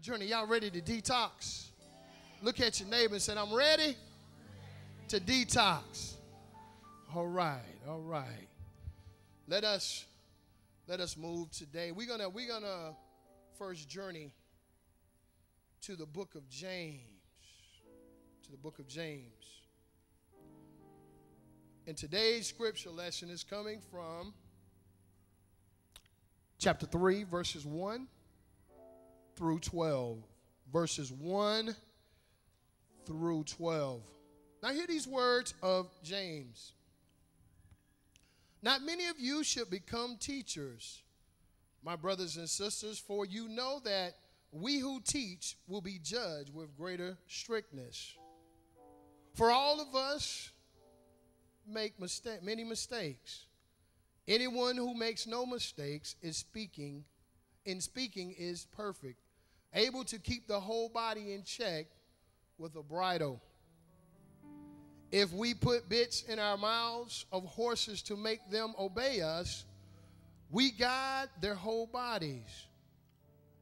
Journey, y'all ready to detox? Look at your neighbor and say, I'm ready to detox. All right, all right. Let us let us move today. We're gonna we're gonna first journey to the book of James. To the book of James. And today's scripture lesson is coming from chapter 3, verses 1 through 12. Verses 1 through 12. Now, hear these words of James. Not many of you should become teachers, my brothers and sisters, for you know that we who teach will be judged with greater strictness. For all of us make mistake, many mistakes. Anyone who makes no mistakes is speaking, in speaking is perfect, able to keep the whole body in check with a bridle. If we put bits in our mouths of horses to make them obey us, we guide their whole bodies.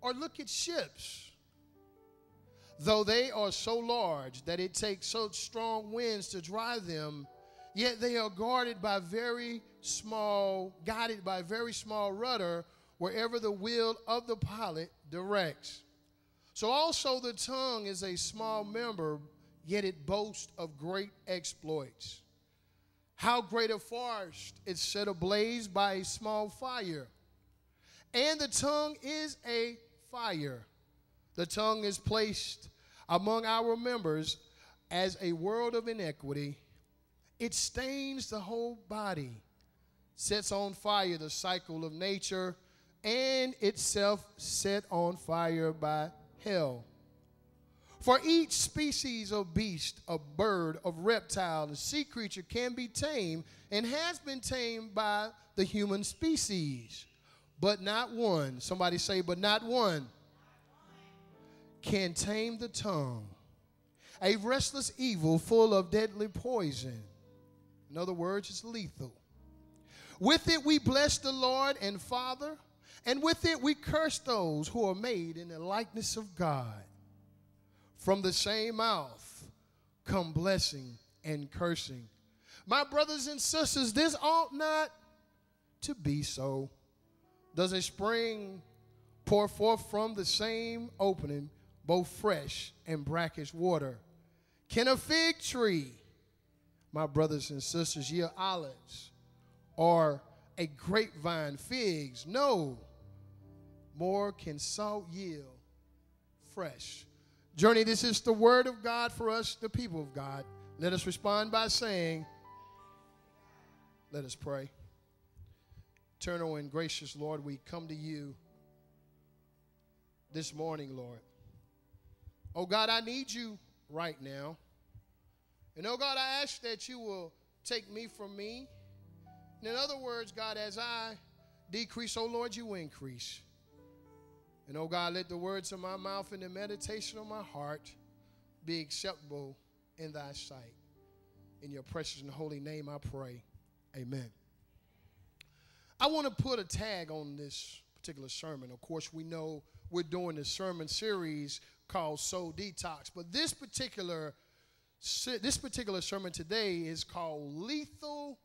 Or look at ships. Though they are so large that it takes such strong winds to drive them, yet they are guarded by very small, guided by very small rudder wherever the will of the pilot directs. So also the tongue is a small member, yet it boasts of great exploits. How great a forest is set ablaze by a small fire. And the tongue is a fire. The tongue is placed among our members as a world of iniquity. It stains the whole body, sets on fire the cycle of nature, and itself set on fire by hell. For each species of beast, of bird, of reptile, and sea creature can be tamed and has been tamed by the human species, but not one. Somebody say, but not one can tame the tongue. A restless evil full of deadly poison. In other words, it's lethal. With it we bless the Lord and Father, and with it we curse those who are made in the likeness of God. From the same mouth come blessing and cursing. My brothers and sisters, this ought not to be so. Does a spring pour forth from the same opening both fresh and brackish water? Can a fig tree, my brothers and sisters, yield olives or a grapevine figs? No, more can salt yield fresh. Journey, this is the word of God for us, the people of God. Let us respond by saying, Let us pray. Eternal and gracious Lord, we come to you this morning, Lord. Oh God, I need you right now. And oh God, I ask that you will take me from me. And in other words, God, as I decrease, oh Lord, you increase. And oh God, let the words of my mouth and the meditation of my heart be acceptable in thy sight. In your precious and holy name I pray. Amen. I want to put a tag on this particular sermon. Of course, we know we're doing a sermon series called Soul Detox, but this particular this particular sermon today is called Lethal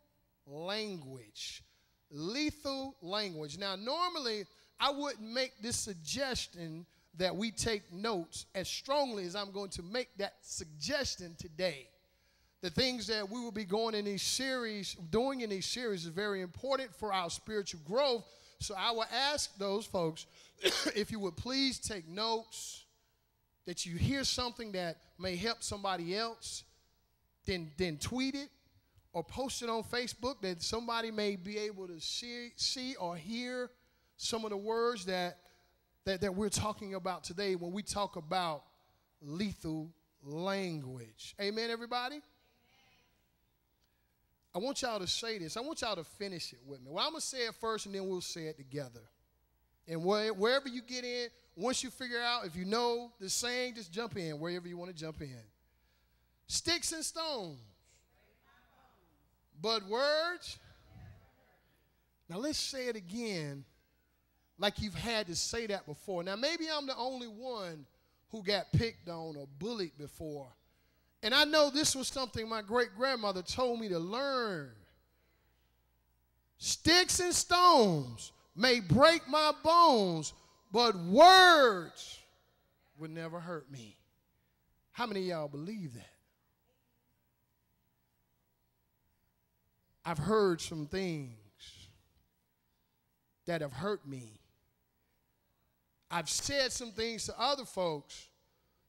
Language. Lethal language. Now, normally I wouldn't make this suggestion that we take notes as strongly as I'm going to make that suggestion today. The things that we will be going in these series, doing in these series, is very important for our spiritual growth. So I will ask those folks if you would please take notes, that you hear something that may help somebody else, then, then tweet it or post it on Facebook that somebody may be able to see, see or hear some of the words that, that, that we're talking about today when we talk about lethal language. Amen, everybody? I want y'all to say this. I want y'all to finish it with me. Well, I'm going to say it first and then we'll say it together. And wherever you get in, once you figure out, if you know the saying, just jump in wherever you want to jump in. Sticks and stones, but words. Now let's say it again like you've had to say that before. Now, maybe I'm the only one who got picked on or bullied before. And I know this was something my great grandmother told me to learn. Sticks and stones may break my bones, but words would never hurt me. How many y'all believe that? I've heard some things that have hurt me. I've said some things to other folks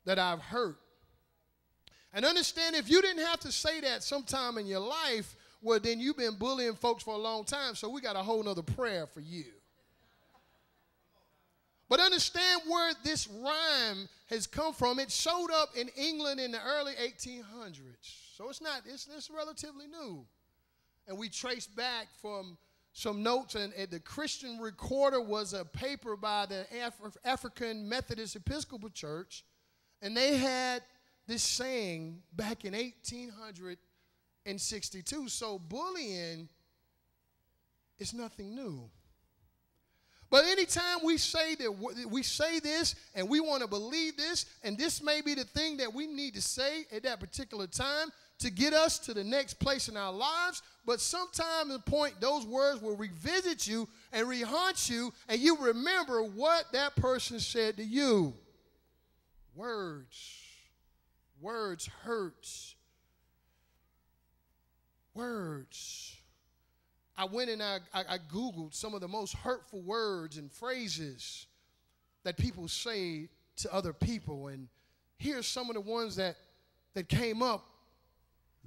that I've hurt. And understand if you didn't have to say that sometime in your life, well, then you've been bullying folks for a long time, so we got a whole nother prayer for you. But understand where this rhyme has come from. It showed up in England in the early 1800s. So it's not, it's, it's relatively new. And we trace back from some notes, and, and, the Christian Recorder was a paper by the Af- African Methodist Episcopal Church, and they had this saying back in 1862. So bullying is nothing new. But anytime we say that we say this and we want to believe this, and this may be the thing that we need to say at that particular time to get us to the next place in our lives, but sometime the point those words will revisit you and rehaunt you, and you remember what that person said to you. Words. Words hurts. Words. I went and I, I, I, Googled some of the most hurtful words and phrases that people say to other people. And here's some of the ones that, that came up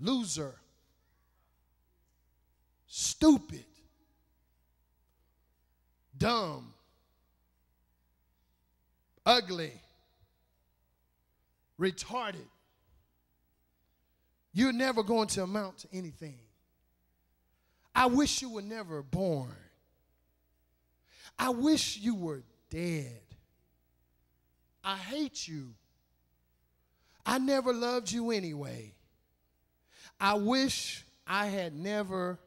loser, stupid, dumb, ugly, retarded. You're never going to amount to anything. I wish you were never born. I wish you were dead. I hate you. I never loved you anyway. I wish I had never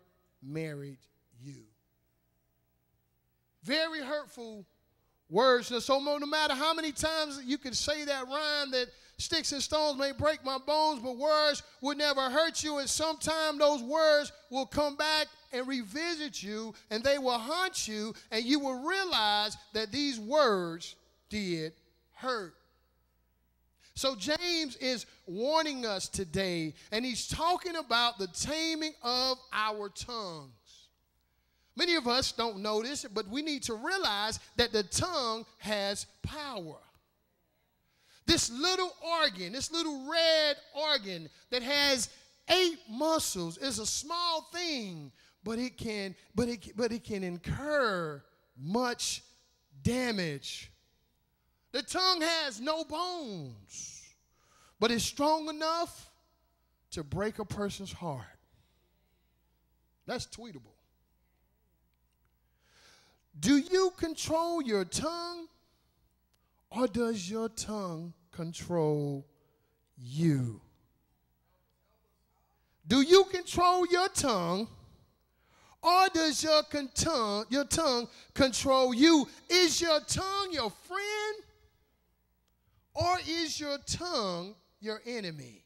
married you. Very hurtful words. So no matter how many times you can say that rhyme that sticks and stones may break my bones, but words would never hurt you. And sometime those words will come back and revisit you, and they will haunt you, and you will realize that these words did hurt. So James is warning us today, and he's talking about the taming of our tongues. Many of us don't know this, but we need to realize that the tongue has power. This little organ, this little red organ that has eight muscles is a small thing, but it can, but it, but it can incur much damage. The tongue has no bones, but it's strong enough to break a person's heart. That's tweetable. Do you control your tongue or does your tongue control you? Do you control your tongue? Or does your, tongue, your tongue control you? Is your tongue your friend? Or is your tongue your enemy?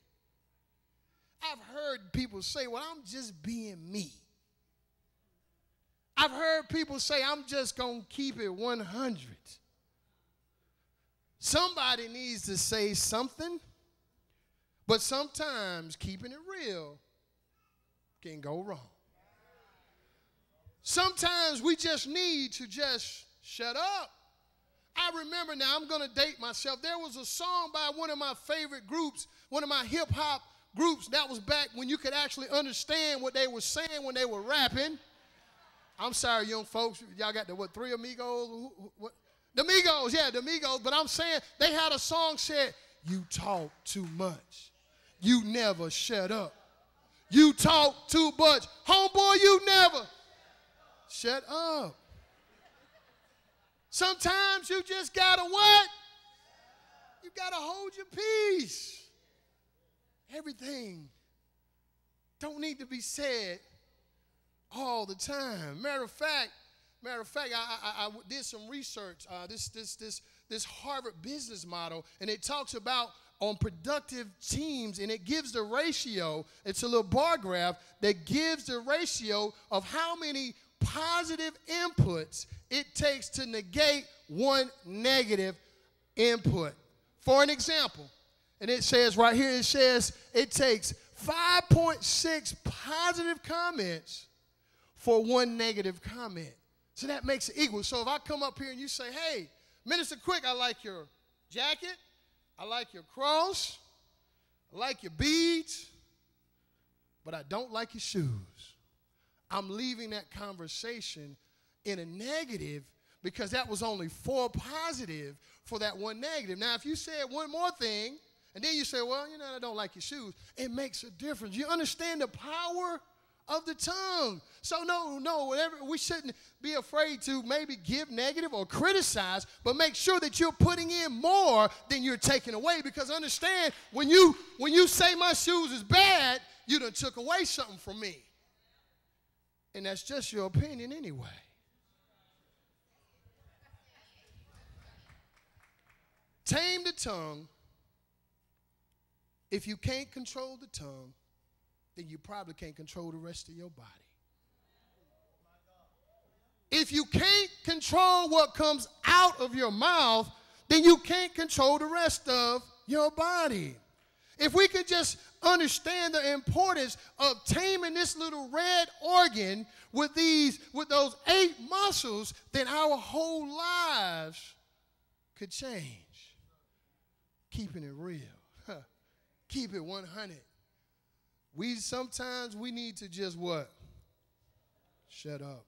I've heard people say, Well, I'm just being me. I've heard people say, I'm just going to keep it 100. Somebody needs to say something, but sometimes keeping it real can go wrong. Sometimes we just need to just shut up. I remember now, I'm going to date myself. There was a song by one of my favorite groups, one of my hip hop groups. That was back when you could actually understand what they were saying when they were rapping. I'm sorry, young folks. Y'all got the what? Three amigos? What? The Migos, yeah, the Migos. But I'm saying they had a song said, "You talk too much. You never shut up. You talk too much, homeboy. You never shut up." Sometimes you just gotta what? You gotta hold your peace. Everything don't need to be said all the time. Matter of fact, Matter of fact, I, I, I did some research. Uh, this, this, this, this Harvard business model, and it talks about on productive teams, and it gives the ratio. It's a little bar graph that gives the ratio of how many positive inputs it takes to negate one negative input. For an example, and it says right here, it says it takes 5.6 positive comments for one negative comment. So that makes it equal. So if I come up here and you say, hey, Minister Quick, I like your jacket, I like your cross, I like your beads, but I don't like your shoes. I'm leaving that conversation in a negative because that was only four positive for that one negative. Now, if you said one more thing, and then you say, well, you know, I don't like your shoes, it makes a difference. You understand the power of the tongue. So, no, no, whatever, we shouldn't be afraid to maybe give negative or criticize, but make sure that you're putting in more than you're taking away. Because understand, when you when you say my shoes is bad, you done took away something from me. And that's just your opinion anyway. Tame the tongue. If you can't control the tongue, then you probably can't control the rest of your body. If you can't control what comes out of your mouth, then you can't control the rest of your body. If we could just understand the importance of taming this little red organ with these with those eight muscles, then our whole lives could change keeping it real. Huh. Keep it 100. We sometimes we need to just what? Shut up.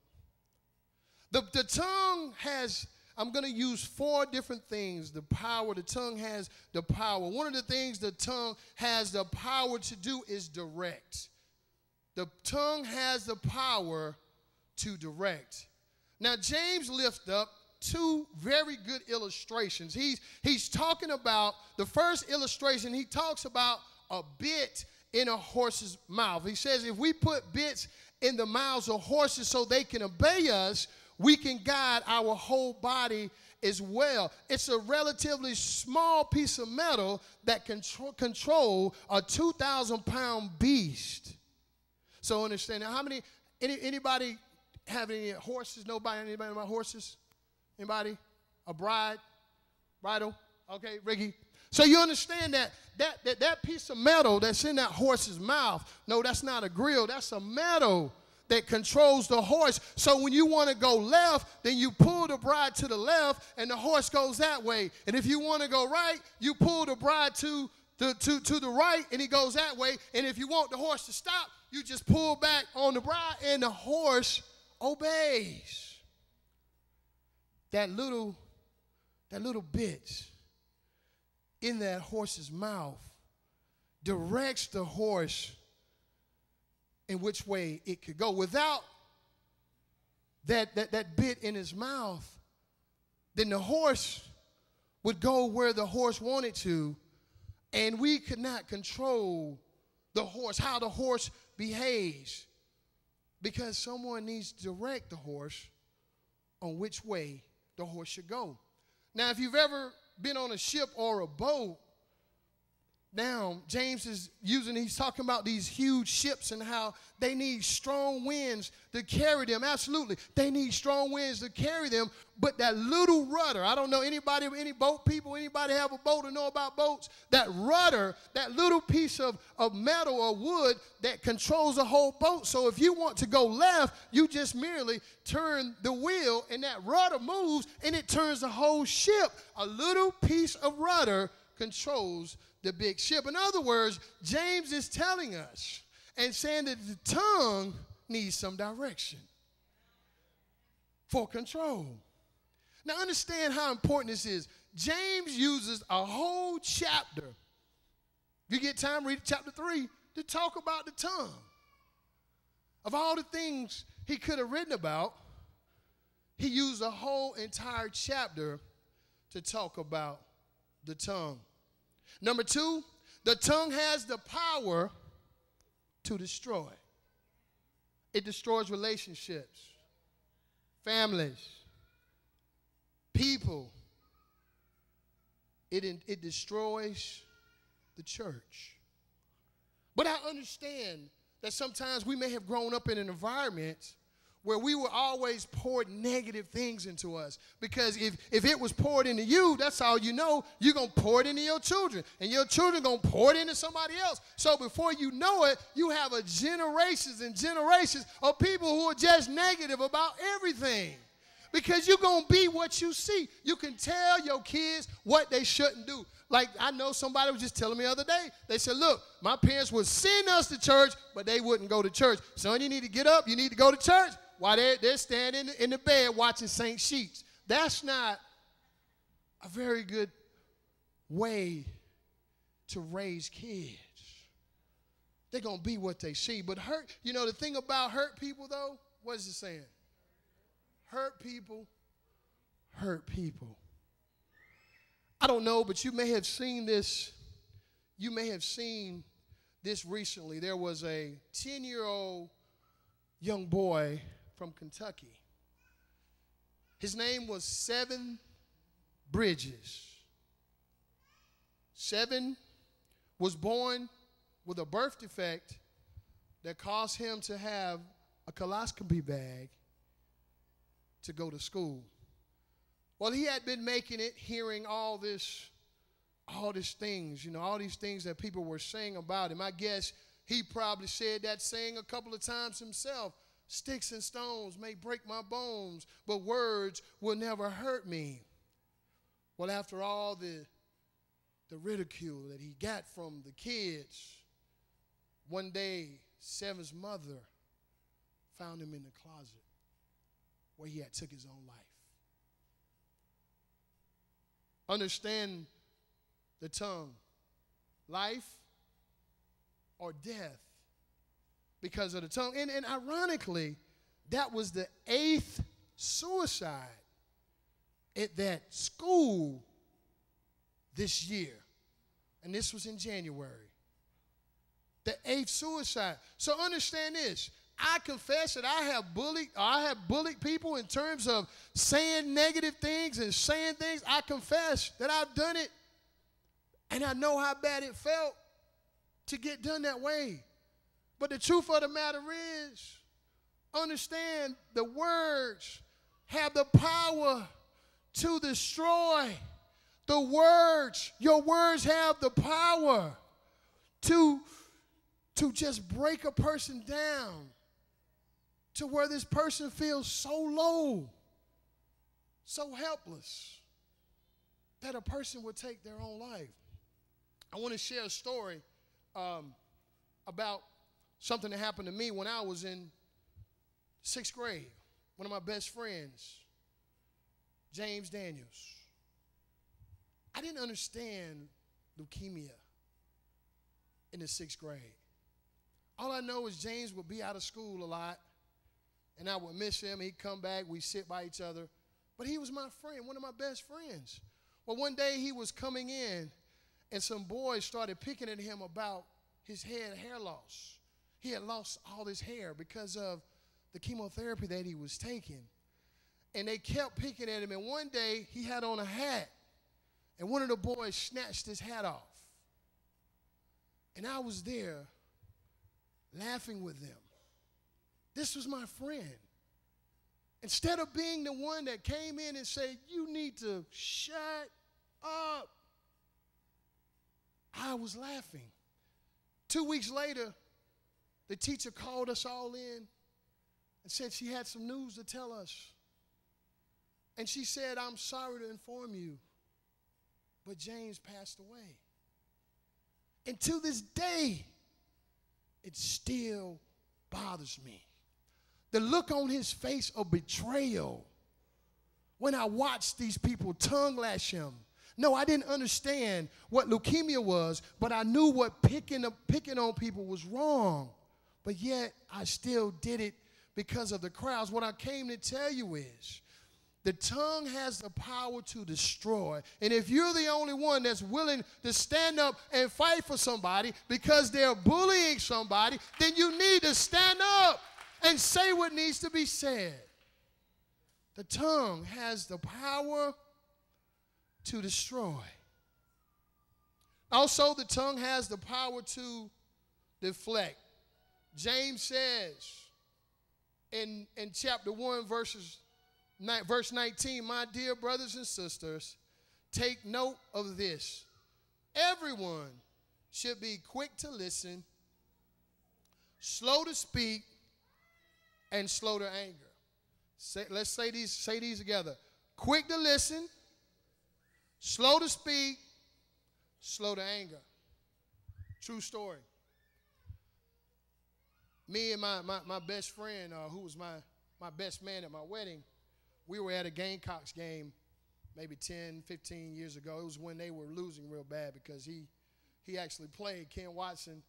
The, the tongue has, I'm going to use four different things. The power, the tongue has the power. One of the things the tongue has the power to do is direct. The tongue has the power to direct. Now, James lifts up two very good illustrations. He's, he's talking about the first illustration, he talks about a bit in a horse's mouth. He says, if we put bits in the mouths of horses so they can obey us, we can guide our whole body as well. It's a relatively small piece of metal that control, control a 2,000 pound beast. So understand now, how many, any, anybody have any horses? Nobody, anybody about horses? Anybody? A bride? Bridle? Okay, Ricky. So you understand that that, that that piece of metal that's in that horse's mouth, no, that's not a grill, that's a metal that controls the horse. So when you want to go left, then you pull the bride to the left and the horse goes that way. And if you want to go right, you pull the bride to the, to, to the right and he goes that way. And if you want the horse to stop, you just pull back on the bride and the horse obeys that little, that little bit in that horse's mouth directs the horse in which way it could go. Without that, that, that bit in his mouth, then the horse would go where the horse wanted to, and we could not control the horse, how the horse behaves, because someone needs to direct the horse on which way the horse should go. Now, if you've ever been on a ship or a boat, now James is using, he's talking about these huge ships and how they need strong winds to carry them. Absolutely. They need strong winds to carry them. But that little rudder, I don't know anybody, any boat people, anybody have a boat or know about boats? That rudder, that little piece of, of metal or wood that controls the whole boat. So if you want to go left, you just merely turn the wheel and that rudder moves and it turns the whole ship. A little piece of rudder controls the big ship. In other words, James is telling us and saying that the tongue needs some direction for control. Now, understand how important this is. James uses a whole chapter. If you get time, read chapter 3 to talk about the tongue. Of all the things he could have written about, he used a whole entire chapter to talk about the tongue. Number two, the tongue has the power to destroy. It destroys relationships, families, people. It, it destroys the church. But I understand that sometimes we may have grown up in an environment where we were always poured negative things into us. Because if, if it was poured into you, that's all you know, you're going to pour it into your children. And your children going to pour it into somebody else. So before you know it, you have a generations and generations of people who are just negative about everything. Because you're going to be what you see. You can tell your kids what they shouldn't do. Like I know somebody was just telling me the other day. They said, "Look, my parents would send us to church, but they wouldn't go to church. Son, you need to get up. You need to go to church while they're, they're standing in the bed watching St. Sheets. That's not a very good way to raise kids. They're going to be what they see. But hurt, you know, the thing about hurt people, though, what is it saying? Hurt people, hurt people. I don't know, but you may have seen this. You may have seen this recently. There was a 10 year old young boy from Kentucky. His name was Seven Bridges. Seven was born with a birth defect that caused him to have a colostomy bag to go to school. Well, he had been making it, hearing all this, all these things, you know, all these things that people were saying about him. I guess he probably said that saying a couple of times himself. Sticks and stones may break my bones, but words will never hurt me. Well, after all the, the ridicule that he got from the kids, one day, Seven's mother found him in the closet where he had took his own life. Understand the tongue. Life or death because of the tongue. And, and ironically, that was the eighth suicide at that school this year. And this was in January. The eighth suicide. So understand this. I confess that I have bullied, I have bullied people in terms of saying negative things and saying things. I confess that I've done it. And I know how bad it felt to get done that way. But the truth of the matter is, understand the words have the power to destroy. The words, your words have the power to, to just break a person down to where this person feels so low, so helpless, that a person would take their own life. I want to share a story um, about something that happened to me when I was in sixth grade. One of my best friends, James Daniels. I didn't understand leukemia in the sixth grade. All I know is James would be out of school a lot, and I would miss him. He'd come back, we'd sit by each other. But he was my friend, one of my best friends. Well, one day he was coming in, and some boys started picking at him about his head hair loss. He had lost all his hair because of the chemotherapy that he was taking. And they kept picking at him. And one day he had on a hat, and one of the boys snatched his hat off. And I was there laughing with them. This was my friend. Instead of being the one that came in and said, You need to shut up, I was laughing. Two weeks later, the teacher called us all in and said she had some news to tell us. And she said, I'm sorry to inform you, but James passed away. And to this day, it still bothers me. The look on his face of betrayal when I watched these people tongue lash him. No, I didn't understand what leukemia was, but I knew what picking, picking on people was wrong but yet I still did it because of the crowds. What I came to tell you is the tongue has the power to destroy. And if you're the only one that's willing to stand up and fight for somebody because they're bullying somebody, then you need to stand up and say what needs to be said. The tongue has the power to destroy. Also, the tongue has the power to deflect. James says in, in chapter 1, verses, verse 19, My dear brothers and sisters, take note of this. Everyone should be quick to listen, slow to speak, and slow to anger. Say, let's say these, say these together. Quick to listen, slow to speak, slow to anger. True story. Me and my, my, my best friend, uh, who was my, my best man at my wedding, we were at a Gamecocks game maybe 10, 15 years ago. It was when they were losing real bad because he, he actually played. Ken Watson,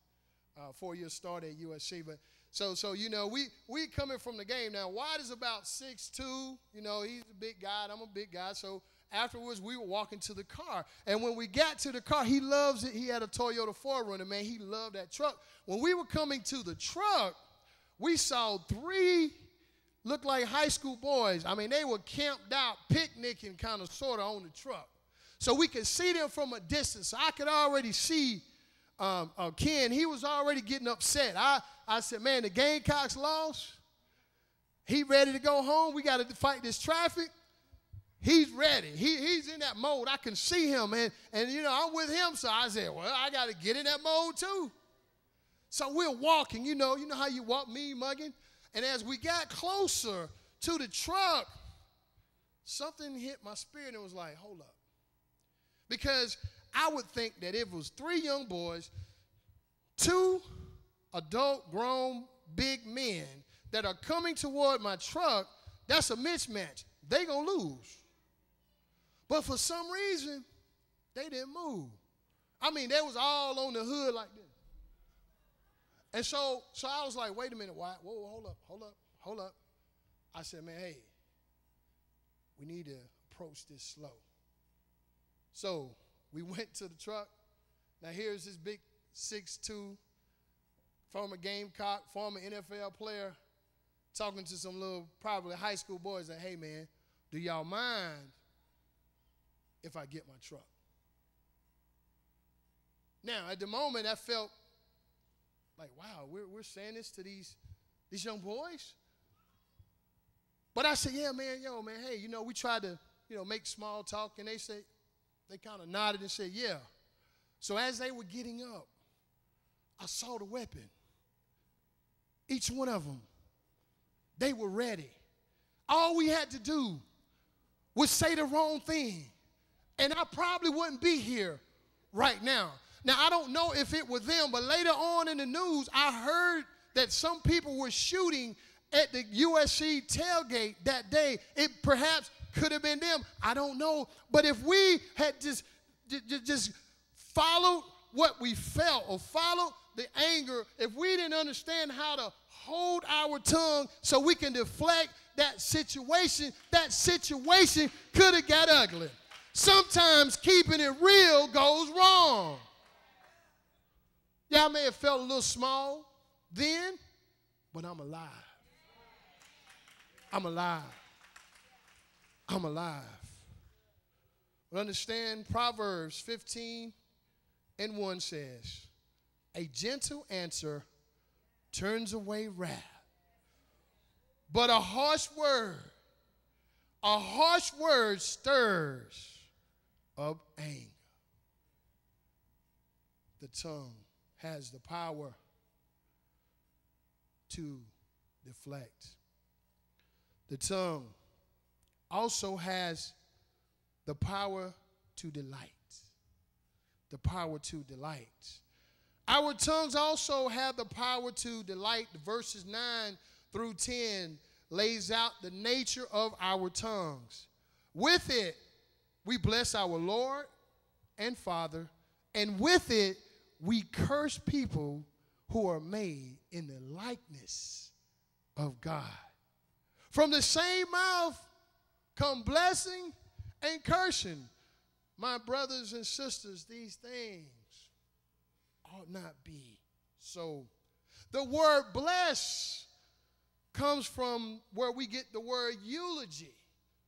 uh, four years started at USC. But so, so you know, we we coming from the game now. Watt is about six two. You know, he's a big guy. I'm a big guy. So afterwards, we were walking to the car, and when we got to the car, he loves it. He had a Toyota 4Runner, man. He loved that truck. When we were coming to the truck, we saw three look like high school boys. I mean, they were camped out, picnicking, kind of, sort of on the truck. So we could see them from a distance. I could already see um, uh, Ken. He was already getting upset. I, I said, man, the Gamecocks lost. He ready to go home. We got to fight this traffic. He's ready. He, he's in that mode. I can see him. And, and, you know, I'm with him. So I said, well, I got to get in that mode too. So we're walking. You know, you know how you walk me mugging? And as we got closer to the truck, something hit my spirit and was like, hold up. Because I would think that if it was three young boys, two adult, grown, big men that are coming toward my truck, that's a mismatch. They gonna lose. But for some reason, they didn't move. I mean, they was all on the hood like this. And so, so I was like, wait a minute, why? Whoa, hold up, hold up, hold up. I said, man, hey, we need to approach this slow. So we went to the truck. Now here's this big six-two former Gamecock, former NFL player, talking to some little probably high school boys like, hey man, do y'all mind if I get my truck? Now, at the moment, I felt like, wow, we're, we're saying this to these, these young boys? But I said, yeah, man, yo, man, hey, you know, we tried to, you know, make small talk, and they said, they kind of nodded and said, yeah. So as they were getting up, I saw the weapon. Each one of them, they were ready. All we had to do was say the wrong thing, and I probably wouldn't be here right now. Now, I don't know if it was them, but later on in the news, I heard that some people were shooting at the USC tailgate that day. It perhaps could have been them. I don't know. But if we had just, just followed what we felt or followed the anger, if we didn't understand how to hold our tongue so we can deflect that situation, that situation could have got ugly. Sometimes keeping it real goes wrong. Y'all may have felt a little small then, but I'm alive. I'm alive. I'm alive. But understand Proverbs 15 and 1 says, A gentle answer turns away wrath, but a harsh word, a harsh word stirs up anger. The tongue has the power to deflect. The tongue also has the power to delight. The power to delight. Our tongues also have the power to delight. Verses 9 through 10 lays out the nature of our tongues. With it, we bless our Lord and Father, and with it, we curse people who are made in the likeness of God. From the same mouth come blessing and cursing. My brothers and sisters, these things ought not be so. The word bless comes from where we get the word eulogy.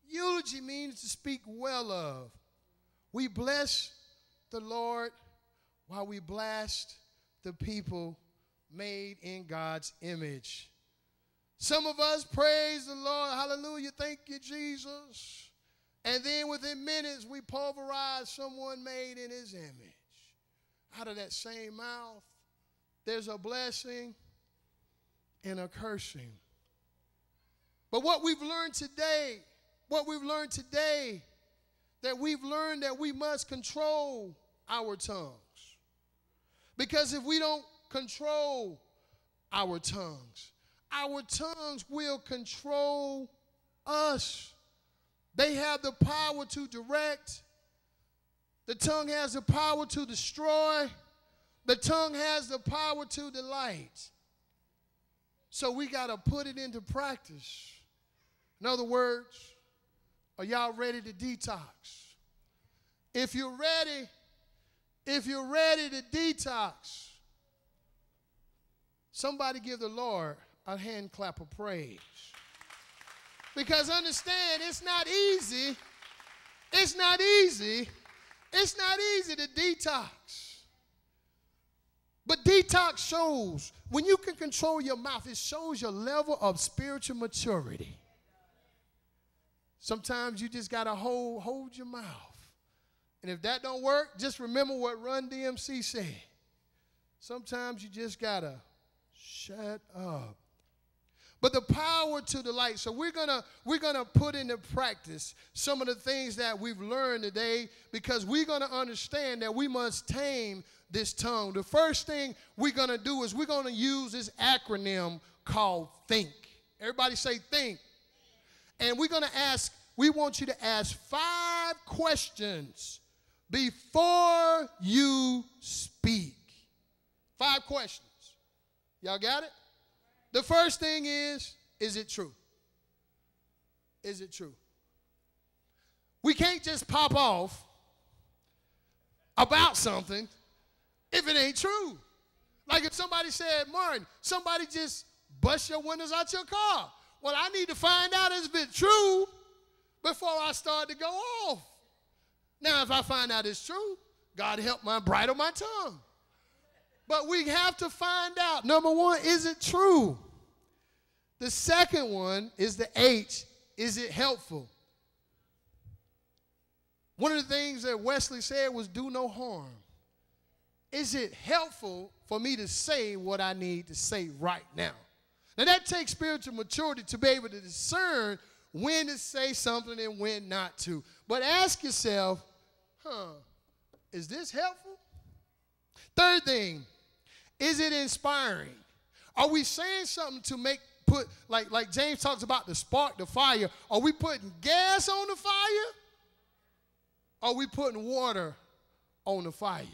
Eulogy means to speak well of. We bless the Lord while we blast the people made in God's image. Some of us praise the Lord, hallelujah, thank you, Jesus. And then within minutes, we pulverize someone made in his image. Out of that same mouth, there's a blessing and a cursing. But what we've learned today, what we've learned today, that we've learned that we must control our tongues. Because if we don't control our tongues, our tongues will control us. They have the power to direct. The tongue has the power to destroy. The tongue has the power to delight. So we got to put it into practice. In other words, are y'all ready to detox? If you're ready, if you're ready to detox, somebody give the Lord a hand clap of praise. Because understand, it's not easy. It's not easy. It's not easy to detox. But detox shows, when you can control your mouth, it shows your level of spiritual maturity. Sometimes you just got to hold, hold your mouth. And if that don't work, just remember what Run DMC said. Sometimes you just got to shut up but the power to the light. So we're gonna we're gonna put into practice some of the things that we've learned today because we're gonna understand that we must tame this tongue. The first thing we're gonna do is we're gonna use this acronym called think. Everybody say think. And we're gonna ask, we want you to ask five questions before you speak. Five questions. Y'all got it? The first thing is is it true? Is it true? We can't just pop off about something if it ain't true. Like if somebody said, Martin, somebody just bust your windows out your car. Well, I need to find out if it's true before I start to go off. Now, if I find out it's true, God help my bridle my tongue. But we have to find out number one, is it true? The second one is the H is it helpful? One of the things that Wesley said was do no harm. Is it helpful for me to say what I need to say right now? Now, that takes spiritual maturity to be able to discern when to say something and when not to. But ask yourself, huh, is this helpful? Third thing, is it inspiring? Are we saying something to make put like like James talks about the spark, the fire? Are we putting gas on the fire? Are we putting water on the fire?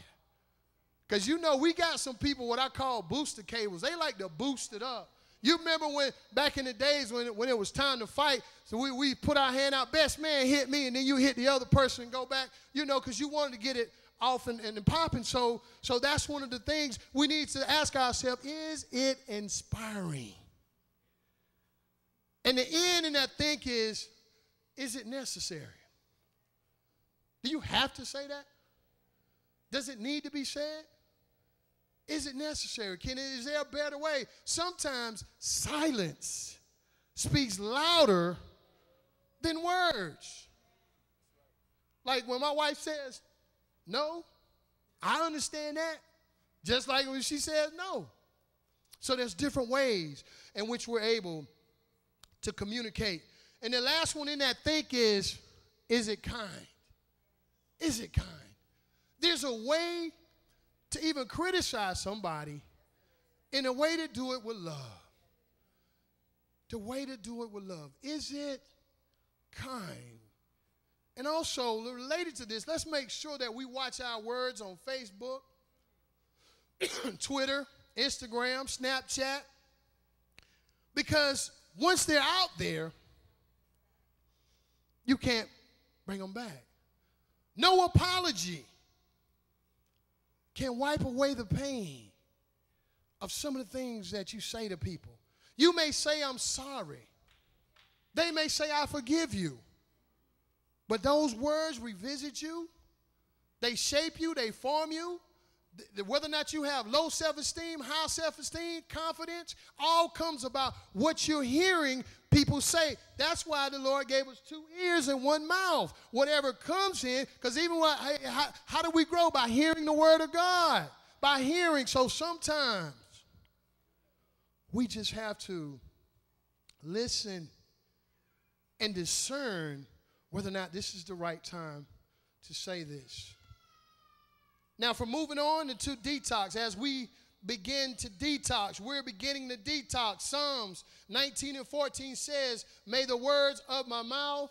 Because you know we got some people what I call booster cables. They like to boost it up. You remember when back in the days when it, when it was time to fight, so we, we put our hand out, best man hit me, and then you hit the other person and go back, you know, because you wanted to get it off and, and popping. So, so that's one of the things we need to ask ourselves, is it inspiring? And the end in that think is, is it necessary? Do you have to say that? Does it need to be said? Is it necessary? Can it, is there a better way? Sometimes silence speaks louder than words. Like when my wife says, no, I understand that. Just like when she says no. So there's different ways in which we're able to communicate. And the last one in that think is is it kind? Is it kind? There's a way to even criticize somebody in a way to do it with love. The way to do it with love. Is it kind? And also, related to this, let's make sure that we watch our words on Facebook, Twitter, Instagram, Snapchat, because once they're out there, you can't bring them back. No apology can wipe away the pain of some of the things that you say to people. You may say, I'm sorry. They may say, I forgive you. But those words revisit you, they shape you, they form you. Whether or not you have low self esteem, high self esteem, confidence, all comes about what you're hearing people say. That's why the Lord gave us two ears and one mouth. Whatever comes in, because even what, how, how do we grow? By hearing the word of God. By hearing. So sometimes we just have to listen and discern whether or not this is the right time to say this. Now, for moving on into detox, as we begin to detox, we're beginning to detox. Psalms 19 and 14 says, May the words of my mouth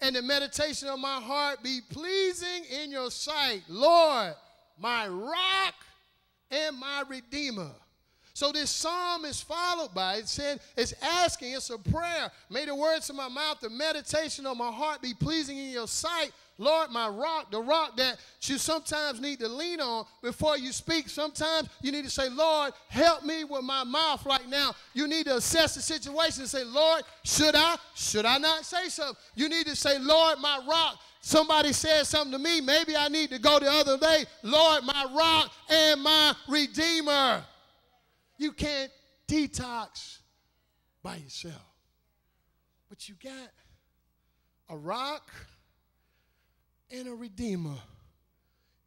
and the meditation of my heart be pleasing in your sight, Lord, my rock and my redeemer. So this psalm is followed by it said it's asking, it's a prayer. May the words of my mouth, the meditation of my heart be pleasing in your sight. Lord, my rock, the rock that you sometimes need to lean on before you speak. Sometimes you need to say, Lord, help me with my mouth right now. You need to assess the situation and say, Lord, should I? Should I not say something? You need to say, Lord, my rock. Somebody said something to me. Maybe I need to go the other way. Lord, my rock and my redeemer. You can't detox by yourself. But you got a rock and a redeemer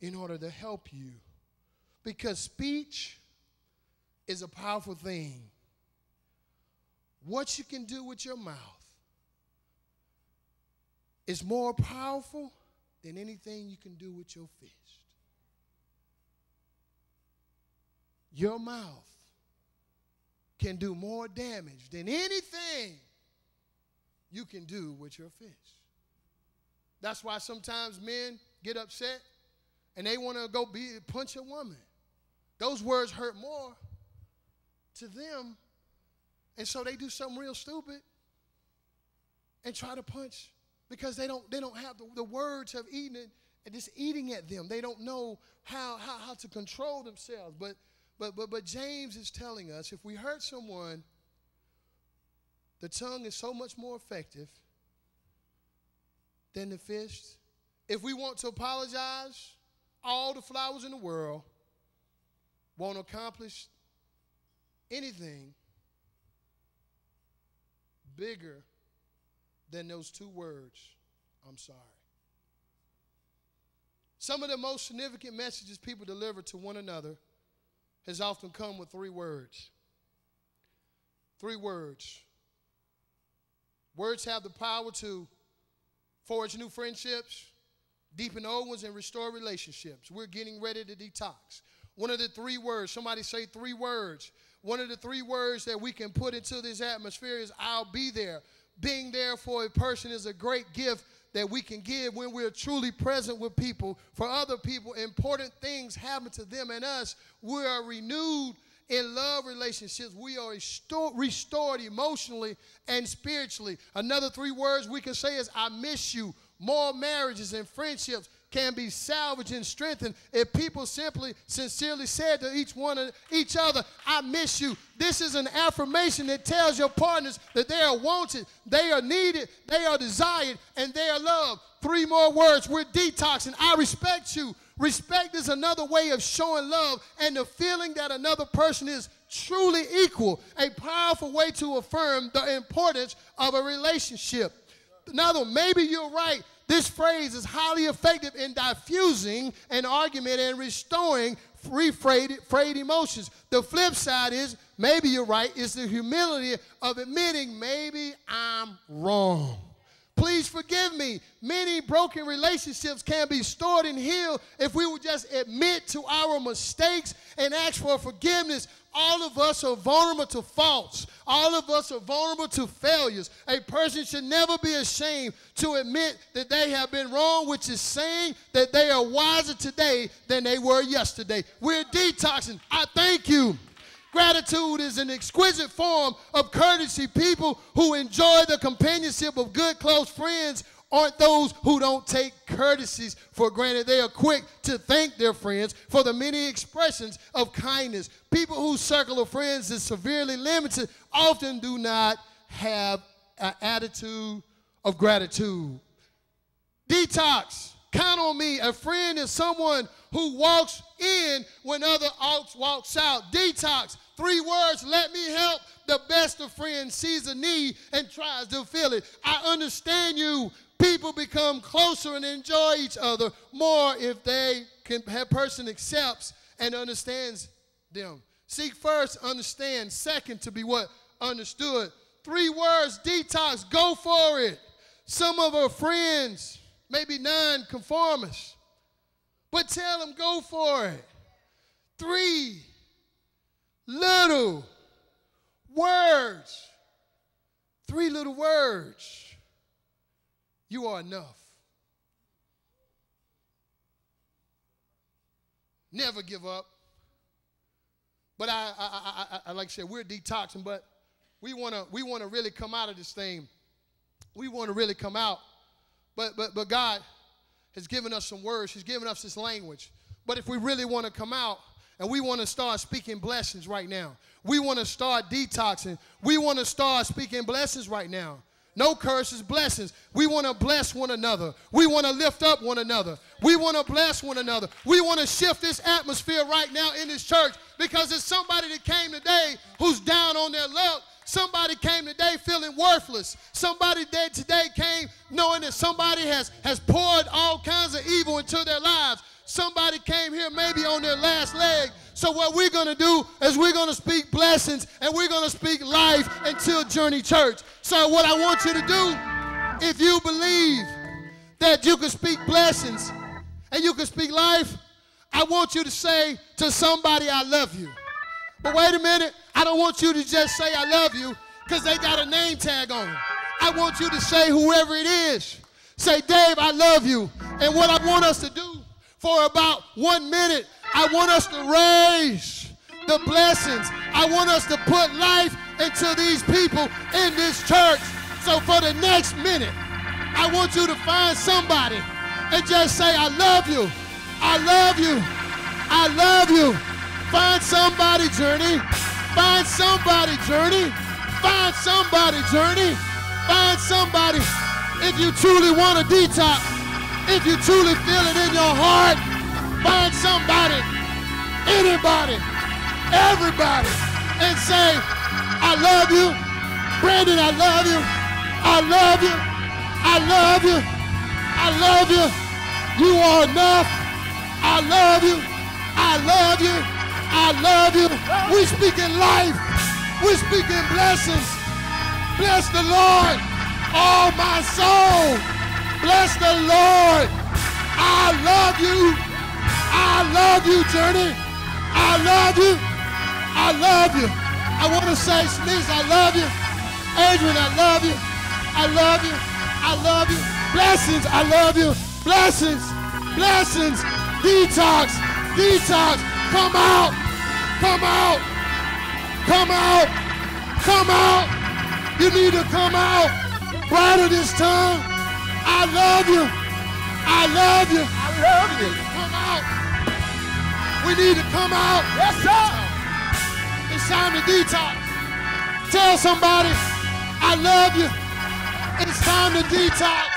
in order to help you. Because speech is a powerful thing. What you can do with your mouth is more powerful than anything you can do with your fist. Your mouth can do more damage than anything you can do with your fist. That's why sometimes men get upset and they want to go be punch a woman. Those words hurt more to them. And so they do something real stupid and try to punch because they don't they don't have the, the words have eaten it and just eating at them. They don't know how, how how to control themselves. But but, but, but James is telling us if we hurt someone, the tongue is so much more effective than the fist. If we want to apologize, all the flowers in the world won't accomplish anything bigger than those two words I'm sorry. Some of the most significant messages people deliver to one another has often come with three words. Three words. Words have the power to forge new friendships, deepen old ones, and restore relationships. We're getting ready to detox. One of the three words, somebody say three words. One of the three words that we can put into this atmosphere is I'll be there. Being there for a person is a great gift that we can give when we're truly present with people. For other people, important things happen to them and us. We are renewed in love relationships. We are restored emotionally and spiritually. Another three words we can say is, I miss you. More marriages and friendships can be salvaged and strengthened if people simply sincerely said to each one of each other, I miss you. This is an affirmation that tells your partners that they are wanted, they are needed, they are desired, and they are loved. Three more words. We're detoxing. I respect you. Respect is another way of showing love and the feeling that another person is truly equal, a powerful way to affirm the importance of a relationship. Another, maybe you're right. This phrase is highly effective in diffusing an argument and restoring frayed, emotions. The flip side is, maybe you're right, is the humility of admitting maybe I'm wrong. Please forgive me. Many broken relationships can be stored and healed if we would just admit to our mistakes and ask for forgiveness. All of us are vulnerable to faults. All of us are vulnerable to failures. A person should never be ashamed to admit that they have been wrong, which is saying that they are wiser today than they were yesterday. We're detoxing. I thank you. Gratitude is an exquisite form of courtesy. People who enjoy the companionship of good, close friends aren't those who don't take courtesies for granted. They are quick to thank their friends for the many expressions of kindness. People whose circle of friends is severely limited often do not have an attitude of gratitude. Detox. Count on me. A friend is someone who walks in when other walks walks out. Detox. Three words. Let me help. The best of friends sees a need and tries to fill it. I understand you. People become closer and enjoy each other more if they can have person accepts and understands them. Seek first, understand. Second, to be what understood. Three words. Detox. Go for it. Some of our friends maybe non-conformists. But tell them, go for it. Three little words. Three little words. You are enough. Never give up. But I, I, I, I, like I said, we're detoxing, but we want to we want to really come out of this thing. We want to really come out but, but, but God has given us some words, He's given us this language. But if we really want to come out and we want to start speaking blessings right now, we want to start detoxing, we want to start speaking blessings right now. No curses, blessings. We want to bless one another. We want to lift up one another. We want to bless one another. We want to shift this atmosphere right now in this church because there's somebody that came today who's down on their luck Somebody came today feeling worthless. Somebody that today came knowing that somebody has, has poured all kinds of evil into their lives. Somebody came here maybe on their last leg. So what we're going to do is we're going to speak blessings and we're going to speak life until Journey Church. So what I want you to do, if you believe that you can speak blessings and you can speak life, I want you to say to somebody, I love you. But wait a minute. I don't want you to just say I love you because they got a name tag on. I want you to say whoever it is. Say, Dave, I love you. And what I want us to do for about one minute, I want us to raise the blessings. I want us to put life into these people in this church. So for the next minute, I want you to find somebody and just say, I love you. I love you. I love you. Find somebody, Journey. Find somebody, Journey. Find somebody, Journey. Find somebody. If you truly want to detox, if you truly feel it in your heart, find somebody, anybody, everybody, and say, I love you. Brandon, I love you. I love you. I love you. I love you. You are enough. I love you. I love you. I love you. We speak in life. We speak in blessings. Bless the Lord, all my soul. Bless the Lord. I love you. I love you, Journey. I love you. I love you. I want to say, Sneeze, I love you. Adrian, I love you. I love you. I love you. Blessings, I love you. Blessings, blessings. Detox, detox. Come out. Come out. Come out. Come out. You need to come out. Bridle this tongue. I love you. I love you. I love you. Come out. We need to come out. Yes, sir. It's time to detox. Tell somebody, I love you. It's time to detox.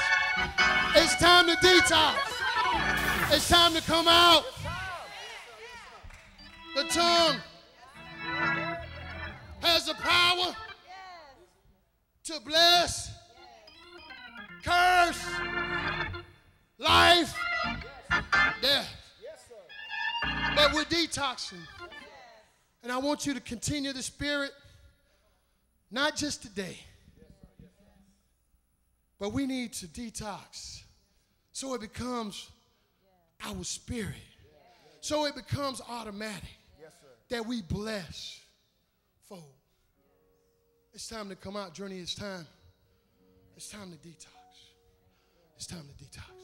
It's time to detox. It's time to come out. The tongue has the power to bless, curse, life, death. But we're detoxing. And I want you to continue the spirit, not just today, but we need to detox so it becomes our spirit. So it becomes automatic that we bless folk. It's time to come out, journey. It's time. It's time to detox. It's time to detox.